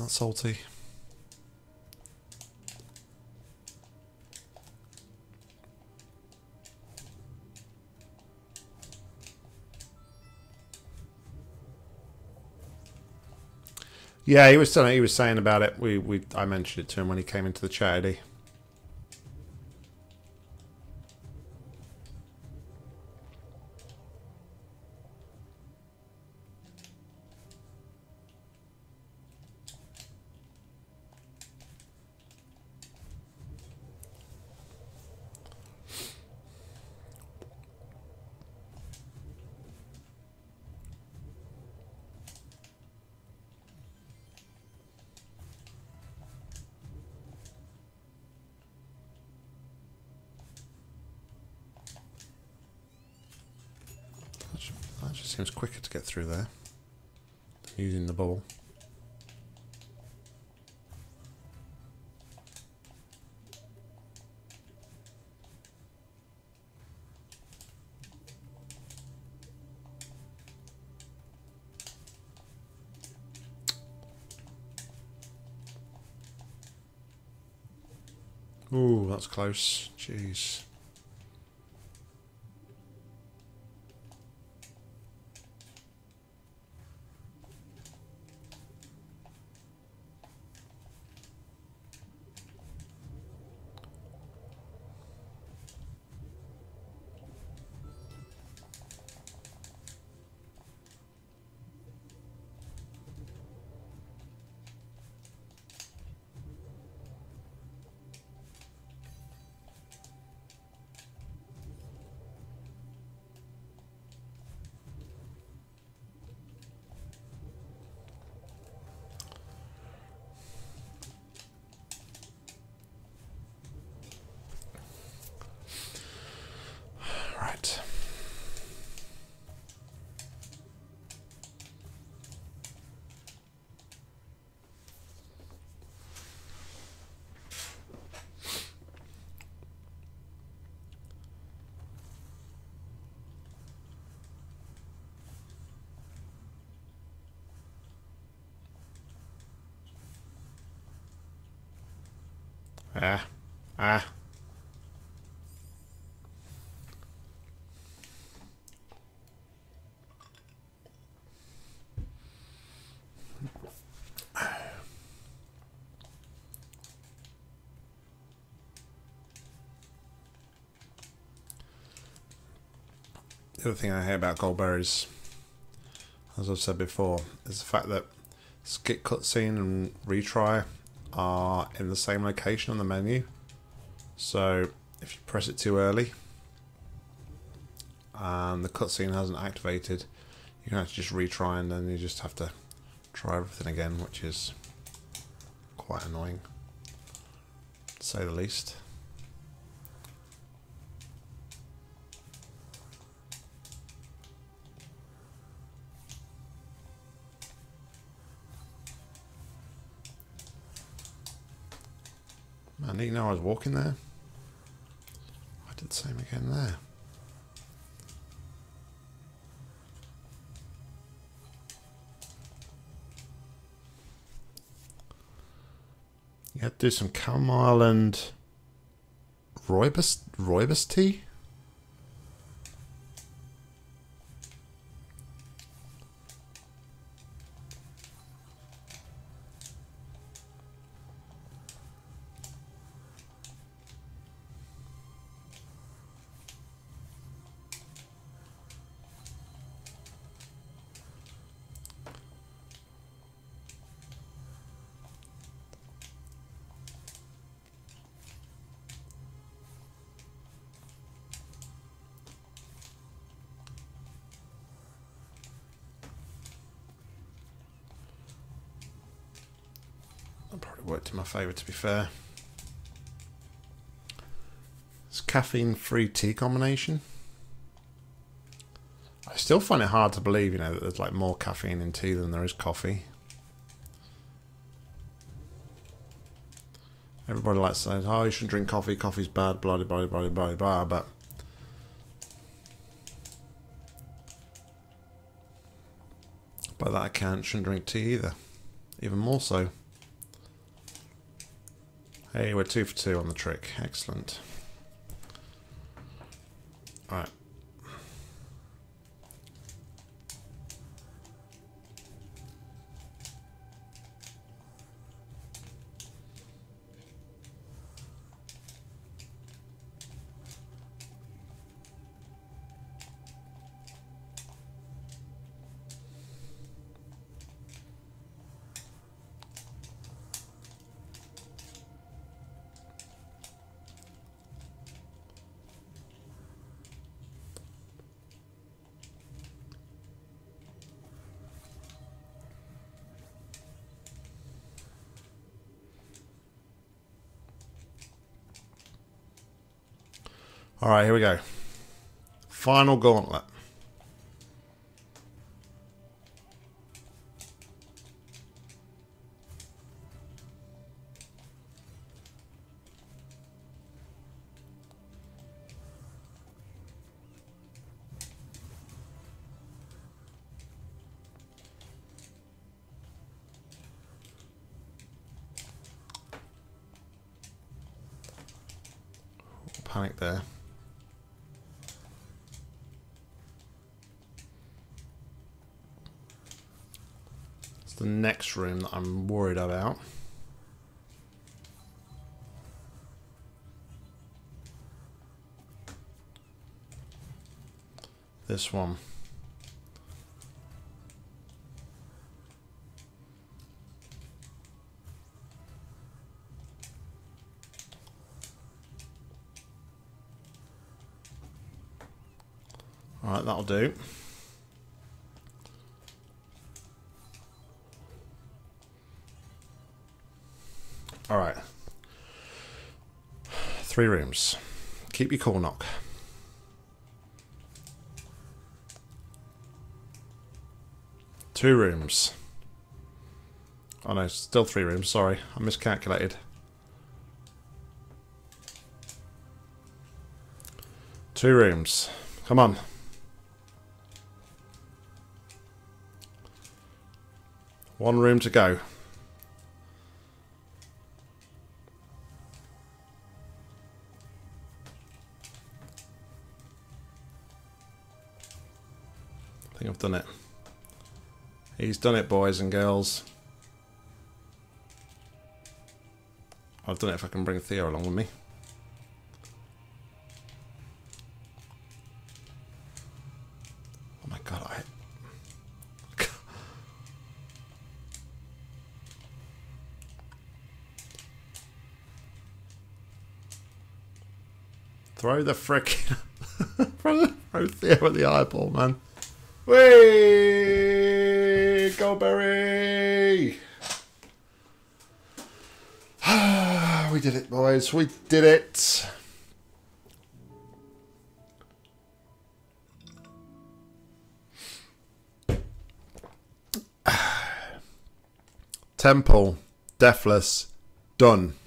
Not salty. Yeah, he was telling, he was saying about it. We we I mentioned it to him when he came into the chat. Seems quicker to get through there. Using the bubble. Ooh, that's close. Jeez. Ah. Ah. The other thing I hate about Goldberries, as I've said before, is the fact that skip cutscene and retry are in the same location on the menu. So if you press it too early and the cutscene hasn't activated, you can actually just retry and then you just have to try everything again, which is quite annoying, to say the least. Man, didn't know I was walking there? I did the same again there. You had to do some chamomile and rooibos, rooibos tea? Worked in my favour, to be fair. It's caffeine-free tea combination. I still find it hard to believe, you know, that there's like more caffeine in tea than there is coffee. Everybody likes to say, "Oh, you shouldn't drink coffee. Coffee's bad." Blah blah blah blah blah. But by that account, shouldn't drink tea either. Even more so. Hey, we're two for two on the trick. Excellent. All right, here we go. Final gauntlet. Panic there. The next room that I'm worried about. This one. Alright, that'll do. Alright. Three rooms. Keep your cool Nock. Two rooms. Oh no, still three rooms, sorry. I miscalculated. Two rooms. Come on. One room to go. Done it. He's done it, boys and girls. I've done it if I can bring Theo along with me. Oh my god, I... Throw the frickin' throw, Theo at the eyeball, man. Way Goldberry! we did it, boys. We did it. Temple, Deathless, done.